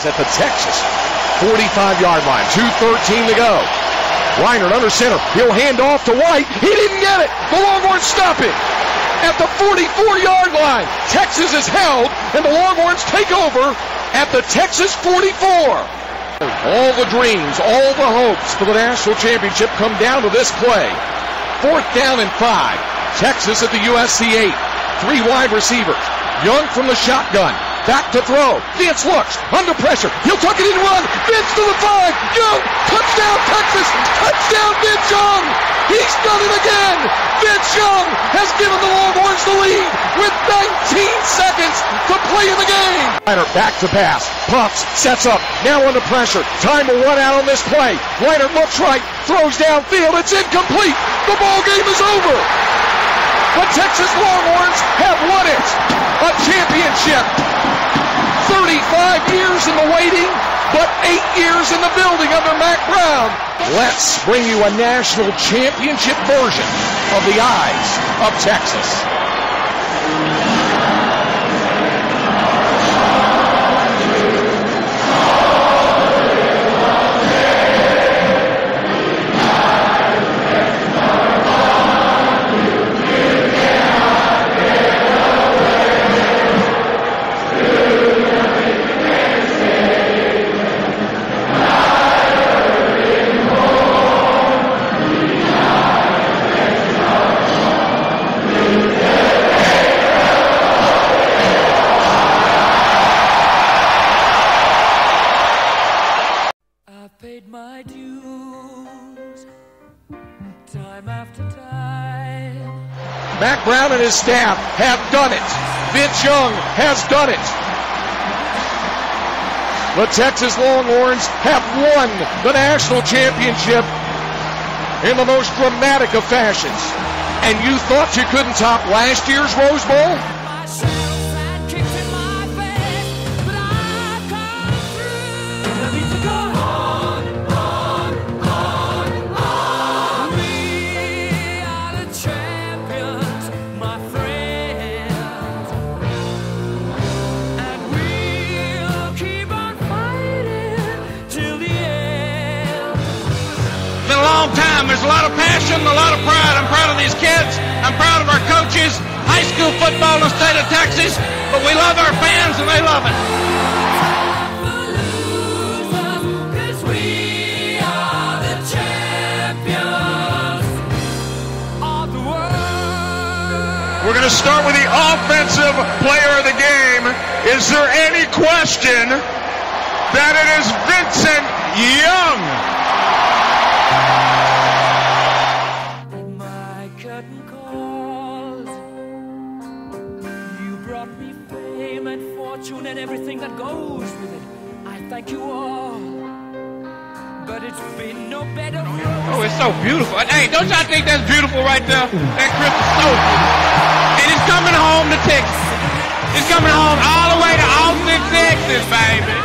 At the Texas 45-yard line. 2.13 to go. Leinart under center. He'll hand off to White. He didn't get it. The Longhorns stop it at the 44-yard line. Texas is held, and the Longhorns take over at the Texas 44. All the dreams, all the hopes for the national championship come down to this play. Fourth down and five. Texas at the USC 8. Three wide receivers. Young from the shotgun. Back to throw. Vince looks under pressure. He'll tuck it in run. Vince to the five. Young. Touchdown Texas. Touchdown Vince Young. He's done it again. Vince Young has given the Longhorns the lead with 19 seconds to play in the game. Back to pass. Puffs. Sets up. Now under pressure. Time will run out on this play. Leinart looks right. Throws downfield. It's incomplete. The ball game is over. The Texas Longhorns have won it. A championship. 35 years in the waiting, but eight years in the building under Mack Brown. Let's bring you a national championship version of the eyes of Texas. Mack Brown and his staff have done it. Vince Young has done it. The Texas Longhorns have won the national championship in the most dramatic of fashions. And you thought you couldn't top last year's Rose Bowl? Time. There's a lot of passion, a lot of pride. I'm proud of these kids. I'm proud of our coaches. High school football in the state of Texas. But we love our fans and they love it. Cause we are the champions of the world. We're going to start with the offensive player of the game. Is there any question that it is Vincent Young? Brought me fame and fortune and everything that goes with it. I thank you all. But it's been no roses. Oh, it's so beautiful. Hey, don't y'all think that's beautiful right there? That Chris is so beautiful. And it's coming home to Texas. It's coming home all the way to Austin, Texas, baby.